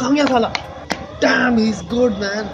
कहाँ गया साला? Dam is good man